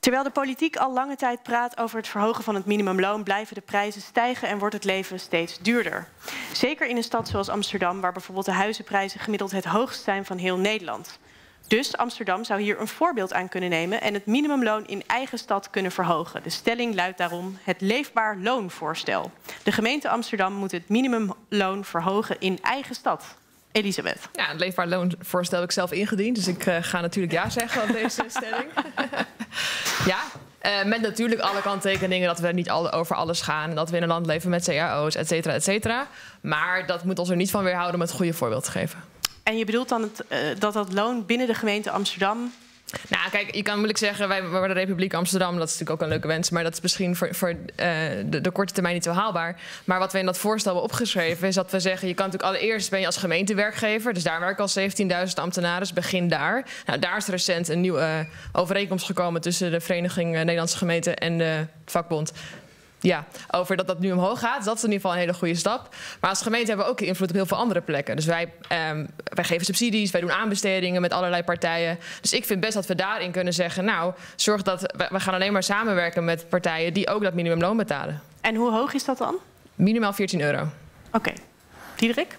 Terwijl de politiek al lange tijd praat over het verhogen van het minimumloon, blijven de prijzen stijgen en wordt het leven steeds duurder. Zeker in een stad zoals Amsterdam, waar bijvoorbeeld de huizenprijzen gemiddeld het hoogst zijn van heel Nederland. Dus Amsterdam zou hier een voorbeeld aan kunnen nemen en het minimumloon in eigen stad kunnen verhogen. De stelling luidt daarom het leefbaar loonvoorstel. De gemeente Amsterdam moet het minimumloon verhogen in eigen stad. Elisabeth. Ja, het leefbaar loonvoorstel heb ik zelf ingediend. Dus ik uh, ga natuurlijk ja zeggen op deze stelling. ja, uh, met natuurlijk alle kanttekeningen dat we niet over alles gaan. Dat we in een land leven met cao's, et cetera, et cetera. Maar dat moet ons er niet van weerhouden om het goede voorbeeld te geven. En je bedoelt dan het, uh, dat dat loon binnen de gemeente Amsterdam nou, kijk, je kan moeilijk zeggen, wij worden de Republiek Amsterdam. Dat is natuurlijk ook een leuke wens. Maar dat is misschien voor, voor uh, de, korte termijn niet zo haalbaar. Maar wat we in dat voorstel hebben opgeschreven... is dat we zeggen, je kan natuurlijk allereerst ben je als gemeentewerkgever. Dus daar werken al 17.000 ambtenaren. begin daar. Nou, daar is recent een nieuwe uh, overeenkomst gekomen... tussen de Vereniging uh, Nederlandse Gemeenten en de vakbond ja, over dat dat nu omhoog gaat. Dat is in ieder geval een hele goede stap. Maar als gemeente hebben we ook invloed op heel veel andere plekken. Dus wij, um, wij geven subsidies, wij doen aanbestedingen met allerlei partijen. Dus ik vind best dat we daarin kunnen zeggen... nou, zorg dat we gaan alleen maar samenwerken met partijen... die ook dat minimumloon betalen. En hoe hoog is dat dan? Minimaal 14 euro. Oké. Okay. Diederik?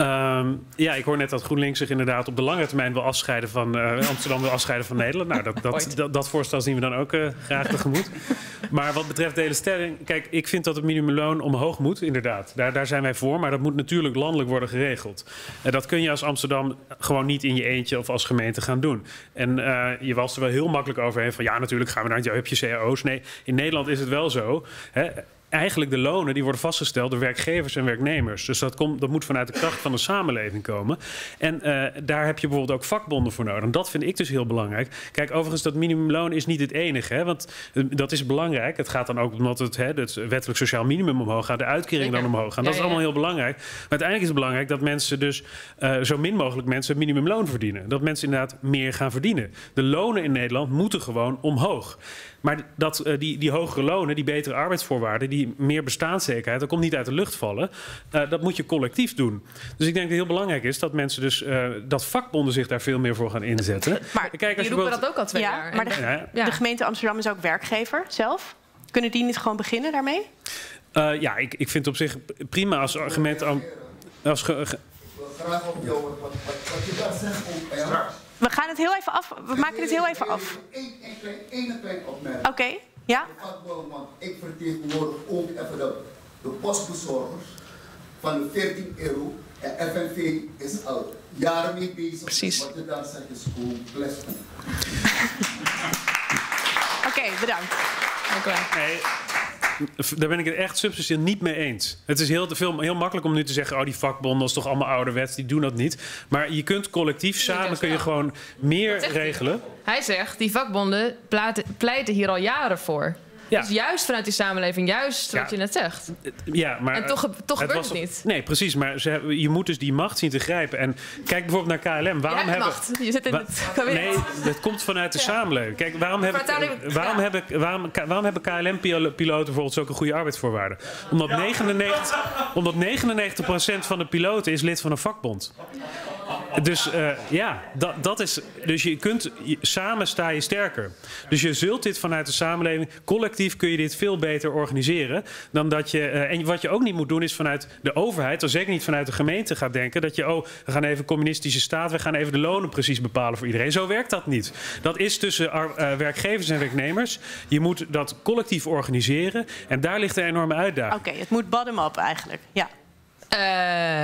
Um, ja, ik hoor net dat GroenLinks zich inderdaad op de lange termijn wil afscheiden van uh, Amsterdam wil afscheiden van Nederland. Nou, dat, dat, dat, dat, voorstel zien we dan ook uh, graag tegemoet. maar wat betreft de hele stelling, kijk, ik vind dat het minimumloon omhoog moet, inderdaad. Daar, daar zijn wij voor, maar dat moet natuurlijk landelijk worden geregeld. En dat kun je als Amsterdam gewoon niet in je eentje of als gemeente gaan doen. En uh, je was er wel heel makkelijk overheen van ja, natuurlijk gaan we naar heb je cao's. Nee, in Nederland is het wel zo. Hè, eigenlijk de lonen die worden vastgesteld door werkgevers en werknemers. Dus dat, komt, dat moet vanuit de kracht van de samenleving komen. En uh, daar heb je bijvoorbeeld ook vakbonden voor nodig. En dat vind ik dus heel belangrijk. Kijk, overigens, dat minimumloon is niet het enige. Hè, want uh, dat is belangrijk. Het gaat dan ook omdat het, hè, het wettelijk sociaal minimum omhoog gaat, de uitkering dan omhoog gaan. Dat is allemaal heel belangrijk. Maar uiteindelijk is het belangrijk dat mensen dus uh, zo min mogelijk mensen minimumloon verdienen. Dat mensen inderdaad meer gaan verdienen. De lonen in Nederland moeten gewoon omhoog. Maar dat, die, die hogere lonen, die betere arbeidsvoorwaarden, die meer bestaanszekerheid, dat komt niet uit de lucht vallen. Uh, dat moet je collectief doen. Dus ik denk dat het heel belangrijk is dat mensen dus, uh, dat vakbonden zich daar veel meer voor gaan inzetten. Maar Kijk, als je roepen dat ook al twee ja, jaar. Maar de, ja. de gemeente Amsterdam is ook werkgever zelf. Kunnen die niet gewoon beginnen daarmee? Uh, ja, ik, ik vind het op zich prima als argument. Als ge, ge, graag op jou wat, wat, wat je daar zegt. Ja. We gaan het heel even af. We maken het heel even af. Eén klein, klein opmerking. Oké, okay, ja. Want ik vertegenwoordig ook even de, de postbezorgers van de 14 euro. En FNV is al jaren mee bezig. Precies. Wat je dan zegt is gewoon. Oké, okay, bedankt. Dank u wel. Nee daar ben ik het echt substantieel niet mee eens. Het is heel, veel, heel makkelijk om nu te zeggen... oh, die vakbonden, dat is toch allemaal ouderwets, die doen dat niet. Maar je kunt collectief samen kun je gewoon meer regelen. Hij? hij zegt, die vakbonden pleiten hier al jaren voor. Ja. Dus juist vanuit die samenleving, juist wat ja. je net zegt. Ja, maar en toch, toch het gebeurt was, het niet. Nee, precies. Maar ze, je moet dus die macht zien te grijpen. En kijk bijvoorbeeld naar KLM. Waarom hebben, macht. Je zit in het kabinet. Nee, dat komt vanuit de ja. samenleving. Kijk, waarom hebben, waarom, ja. hebben, waarom, waarom hebben KLM-piloten bijvoorbeeld zulke goede arbeidsvoorwaarden? Omdat, 99, omdat 99% van de piloten is lid van een vakbond. Dus uh, ja, dat, dat is. Dus je kunt. Je, samen sta je sterker. Dus je zult dit vanuit de samenleving. Collectief kun je dit veel beter organiseren. Dan dat je. Uh, en wat je ook niet moet doen is vanuit de overheid. Of zeker niet vanuit de gemeente gaat denken. Dat je. Oh, we gaan even communistische staat. We gaan even de lonen precies bepalen voor iedereen. Zo werkt dat niet. Dat is tussen uh, werkgevers en werknemers. Je moet dat collectief organiseren. En daar ligt een enorme uitdaging. Oké, okay, het moet bottom-up eigenlijk. Ja.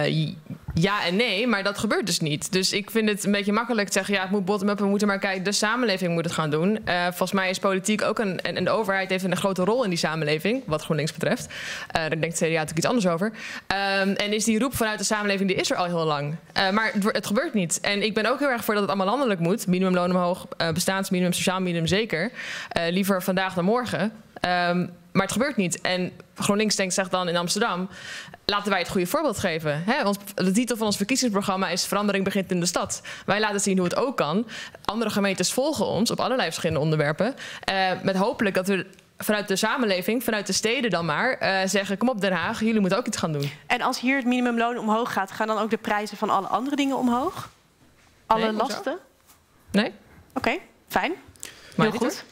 Uh, ja en nee, maar dat gebeurt dus niet. Dus ik vind het een beetje makkelijk te zeggen... ja, het moet bottom-up, we moeten maar kijken... de samenleving moet het gaan doen. Uh, volgens mij is politiek ook een... en, de overheid heeft een grote rol in die samenleving... wat GroenLinks betreft. Uh, daar denkt CDA natuurlijk iets anders over. Um, en is die roep vanuit de samenleving... die is er al heel lang. Uh, maar het, het, gebeurt niet. En ik ben ook heel erg voor dat het allemaal landelijk moet. Minimumloon omhoog, bestaansminimum, sociaal minimum zeker. liever vandaag dan morgen. Um, maar het gebeurt niet. En GroenLinks denkt, zegt dan in Amsterdam... laten wij het goede voorbeeld geven. Hè? Ons, de titel van ons verkiezingsprogramma is... Verandering begint in de stad. Wij laten zien hoe het ook kan. Andere gemeentes volgen ons op allerlei verschillende onderwerpen. Uh, met hopelijk dat we vanuit de samenleving, vanuit de steden dan maar... Uh, zeggen, kom op Den Haag, jullie moeten ook iets gaan doen. En als hier het minimumloon omhoog gaat... gaan dan ook de prijzen van alle andere dingen omhoog? Alle nee, lasten? Nee. Oké, okay, fijn. Maar Heel goed.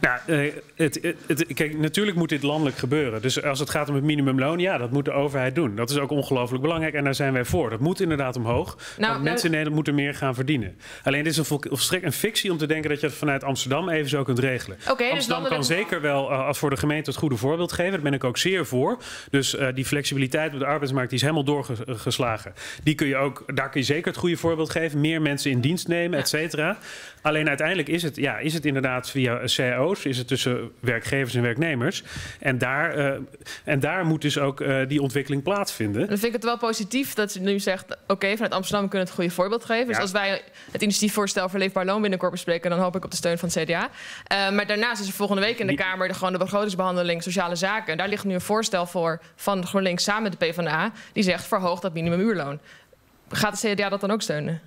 Nou, eh, het, het, kijk, natuurlijk moet dit landelijk gebeuren. Dus als het gaat om het minimumloon, ja, dat moet de overheid doen. Dat is ook ongelooflijk belangrijk en daar zijn wij voor. Dat moet inderdaad omhoog. Nou, want nou- mensen in Nederland moeten meer gaan verdienen. Alleen dit is een volstrekt een fictie om te denken dat je het vanuit Amsterdam even zo kunt regelen. Okay, dus Amsterdam dus kan zeker wel uh, als voor de gemeente het goede voorbeeld geven. Daar ben ik ook zeer voor. Dus uh, die flexibiliteit op de arbeidsmarkt die is helemaal doorgeslagen. Die kun je ook, daar kun je zeker het goede voorbeeld geven. Meer mensen in dienst nemen, et cetera. Alleen uiteindelijk is het, ja, is het inderdaad via cao's, is het tussen werkgevers en werknemers. En daar, uh, en daar moet dus ook uh, die ontwikkeling plaatsvinden. Dan vind ik het wel positief dat ze nu zegt... oké, okay, vanuit Amsterdam kunnen we het goede voorbeeld geven. Dus als wij het initiatiefvoorstel voor Leefbaar Loon binnenkort bespreken... dan hoop ik op de steun van het CDA. Uh, maar daarnaast is er volgende week in de Kamer... De, gewoon de begrotingsbehandeling sociale zaken. En daar ligt nu een voorstel voor van GroenLinks samen met de PvdA... die zegt verhoog dat minimumuurloon. Gaat de CDA dat dan ook steunen?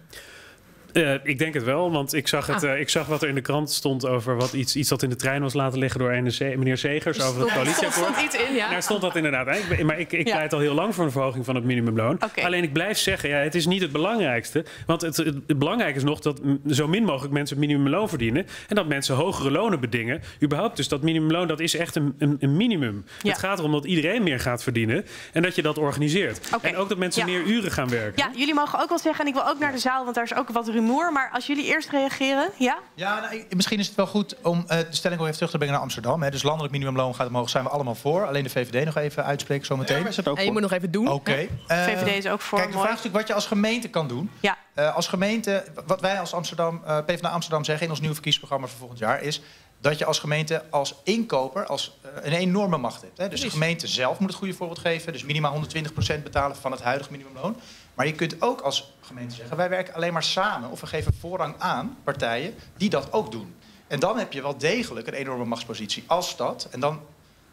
Uh, ik denk het wel, want ik zag, het, uh, ik zag wat er in de krant stond over wat iets, iets dat in de trein was laten liggen door ene meneer Segers over het coalitieakkoord. Er stond iets in, ja. Daar stond dat inderdaad. Ik, maar ik, ik ja. pleit al heel lang voor een verhoging van het minimumloon. Okay. Alleen ik blijf zeggen, ja, het is niet het belangrijkste. Want het, het, het belangrijke is nog dat zo min mogelijk mensen het minimumloon verdienen. En dat mensen hogere lonen bedingen. Überhaupt dus dat minimumloon, dat is echt een, een, een minimum. Ja. Het gaat erom dat iedereen meer gaat verdienen. En dat je dat organiseert. Okay. En ook dat mensen meer uren gaan werken. Ja, jullie mogen ook wel zeggen, en ik wil ook naar de zaal, want daar is ook wat rumoer. Maar als jullie eerst reageren, ja? Ja, nou, misschien is het wel goed om uh, de stelling nog even terug te brengen naar Amsterdam. Hè. Dus landelijk minimumloon gaat omhoog, zijn we allemaal voor. Alleen de VVD nog even uitspreken zometeen. Ja, ook en je moet nog even doen. Oké. Okay. Uh, VVD is ook voor. Kijk, de vraag is natuurlijk wat je als gemeente kan doen. Ja. Uh, als gemeente, wat wij als Amsterdam, uh, PvdA Amsterdam zeggen in ons nieuwe verkiezingsprogramma voor volgend jaar is dat je als gemeente als inkoper als, uh, een enorme macht hebt. Hè? Dus de gemeente zelf moet het goede voorbeeld geven. Dus minimaal 120% betalen van het huidige minimumloon. Maar je kunt ook als gemeente zeggen... wij werken alleen maar samen of we geven voorrang aan partijen die dat ook doen. En dan heb je wel degelijk een enorme machtspositie als stad. En dan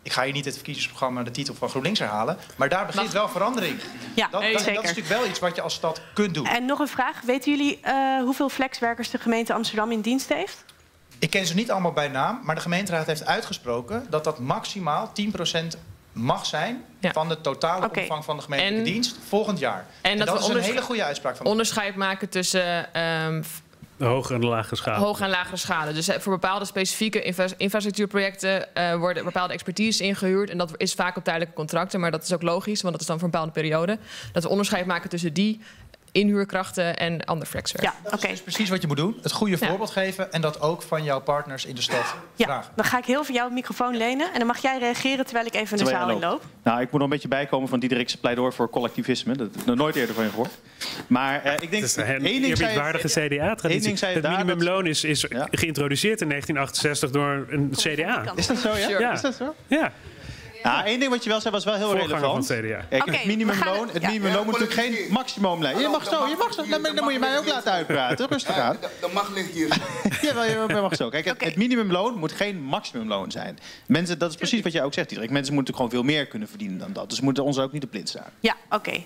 ik ga hier niet het verkiezingsprogramma de titel van GroenLinks herhalen. Maar daar begint wel verandering. Ja, dat, dat, dat, is natuurlijk wel iets wat je als stad kunt doen. En nog een vraag. Weten jullie uh, hoeveel flexwerkers de gemeente Amsterdam in dienst heeft? Ik ken ze niet allemaal bij naam. Maar de gemeenteraad heeft uitgesproken dat dat maximaal 10% mag zijn ja. van de totale okay. omvang van de gemeentelijke en, dienst volgend jaar. En, en dat, dat is een hele goede uitspraak van. Onderscheid maken tussen um, de hoge en de lagere schade. Hoge en lagere schade. Dus voor bepaalde specifieke infrastructuurprojecten uh, worden bepaalde expertise ingehuurd. En dat is vaak op tijdelijke contracten, maar dat is ook logisch, want dat is dan voor een bepaalde periode. Dat we onderscheid maken tussen die inhuurkrachten en ander flexwerk. Ja, oké. Okay. Dat is precies wat je moet doen. Het goede voorbeeld geven en dat ook van jouw partners in de stad ja, vragen. Dan ga ik heel veel jouw microfoon lenen en dan mag jij reageren terwijl ik even de zaal inloop. Nou, ik moet nog een beetje bijkomen van Diederik's pleidooi voor collectivisme. Dat heb ik nog nooit eerder van je gehoord. Maar uh, ik denk... Dat is een eerbiedwaardige CDA-traditie. Het minimumloon is, is ja. geïntroduceerd in 1968 door een CDA. Is dat zo, ja? ja. Is dat zo? Ja. Ja, één ding wat je wel zei was wel heel relevant. Van CDA. Kijk, okay, het minimumloon, het minimumloon moet natuurlijk geen maximum zijn. Je mag zo, je mag zo. Dan, dan moet je mij ook laten uitpraten. Rustig aan. Dat mag ligt hier. ja, je mag zo. Kijk, het, het minimumloon moet geen maximumloon zijn. Mensen, dat is precies wat jij ook zegt, Diederik. Mensen moeten gewoon veel meer kunnen verdienen dan dat. Dus moeten ons ook niet de blind staan. Ja, oké.